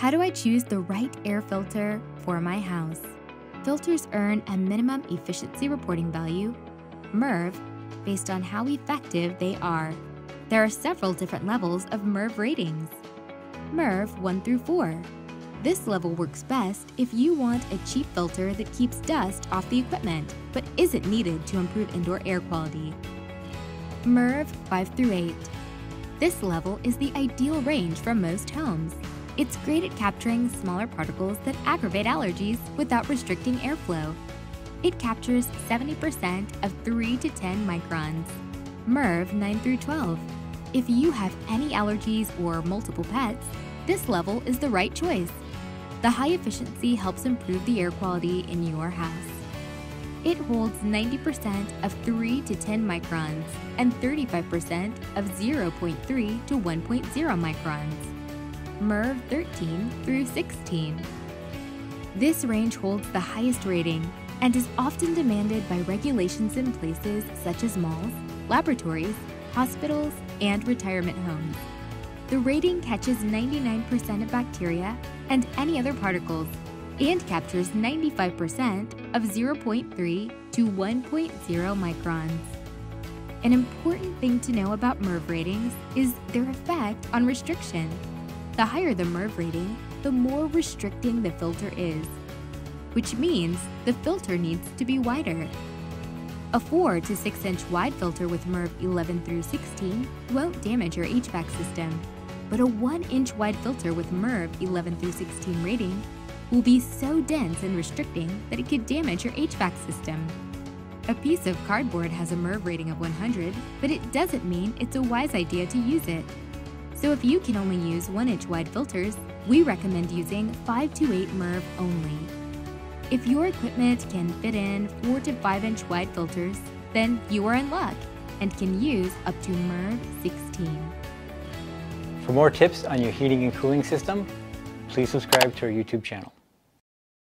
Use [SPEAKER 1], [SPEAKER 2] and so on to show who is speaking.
[SPEAKER 1] I choose the right air filter for my house. Filters earn a minimum efficiency reporting value, MERV, based on how effective they are. There are several different levels of MERV ratings. MERV 1 through 4. This level works best if you want a cheap filter that keeps dust off the equipment, but isn't needed to improve indoor air quality. MERV 5 through 8. This level is the ideal range for most homes. It's great at capturing smaller particles that aggravate allergies without restricting airflow. It captures 70% of 3 to 10 microns. MERV 9 through 12. If you have any allergies or multiple pets, this level is the right choice. The high efficiency helps improve the air quality in your house. It holds 90% of 3 to 10 microns and 35% of 0.3 to 1.0 microns. MERV 13 through 16. This range holds the highest rating and is often demanded by regulations in places such as malls, laboratories, hospitals, and retirement homes. The rating catches 99% of bacteria and any other particles and captures 95% of 0.3 to 1.0 microns. An important thing to know about MERV ratings is their effect on restriction. The higher the MERV rating, the more restricting the filter is, which means the filter needs to be wider. A 4 to 6 inch wide filter with MERV 11 through 16 won't damage your HVAC system, but a 1 inch wide filter with MERV 11 through 16 rating will be so dense and restricting that it could damage your HVAC system. A piece of cardboard has a MERV rating of 100, but it doesn't mean it's a wise idea to use it. So if you can only use 1 inch wide filters, we recommend using 5 to 8 MERV only. If your equipment can fit in 4 to 5 inch wide filters, then you are in luck and can use up to MERV 16.
[SPEAKER 2] For more tips on your heating and cooling system, please subscribe to our YouTube channel.